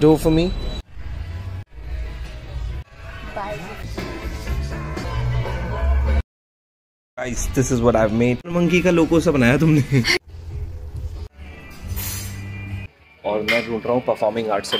Do for me. Guys, this is what I've made. Monkey का logo सा बनाया तुमने और मैं ढूंढ रहा हूँ परफॉर्मिंग आर्ट से